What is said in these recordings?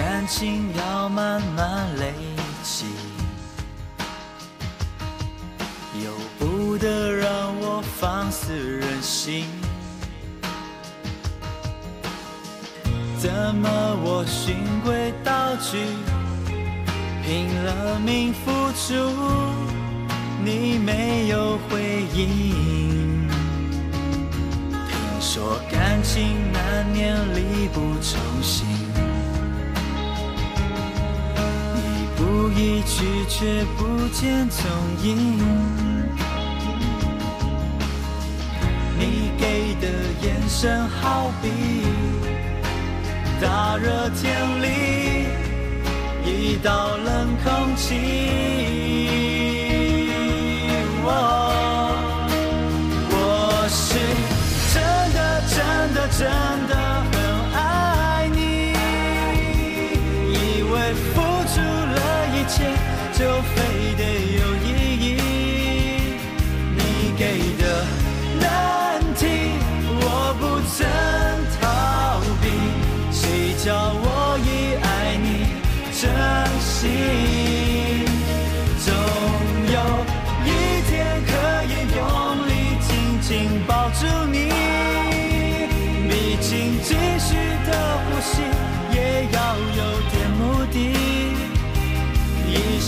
感情要慢慢累积，由不得让我放肆任性。怎么我循规蹈矩，拼了命付出，你没有回应？听说感情难免力不从心，一去却不见踪影。你给的眼神好比大热天里一道冷空气。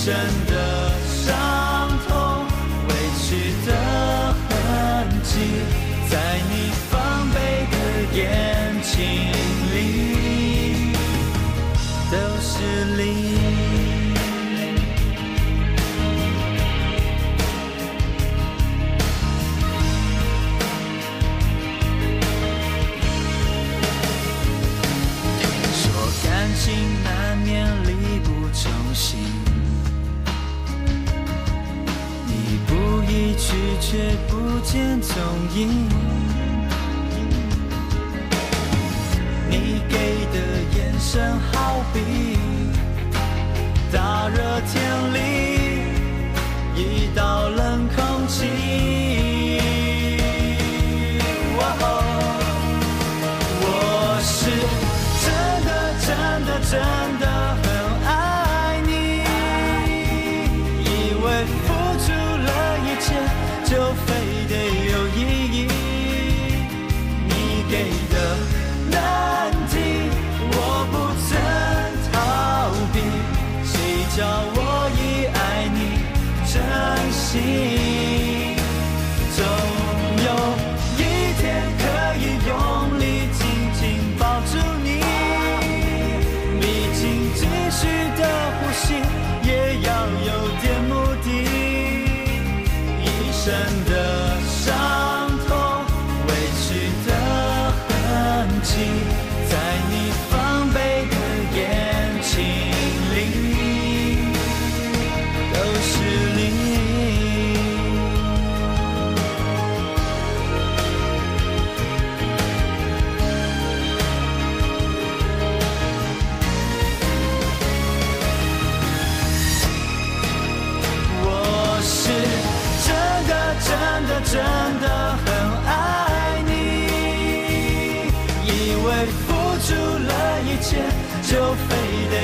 一生的伤痛，委屈的痕迹，在你防备的眼睛里都是你。听说感情难免力不从心，一去却不见踪影。你给的眼神好比大热天里叫我已爱你真心？总有一天可以用力紧紧抱住你，毕竟继续的呼吸也要有点目的。一生的伤真的真的很爱你，以为付出了一切就非得